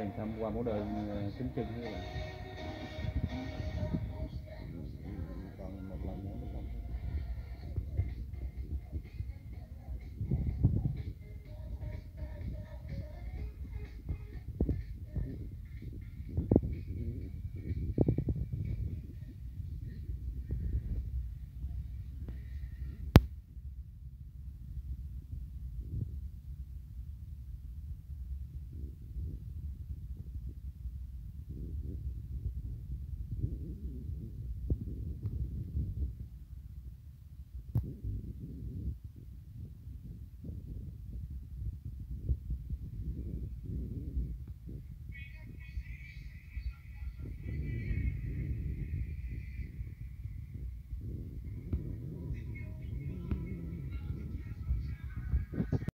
thành tâm qua mẫu đời ờ, tính chân như vậy.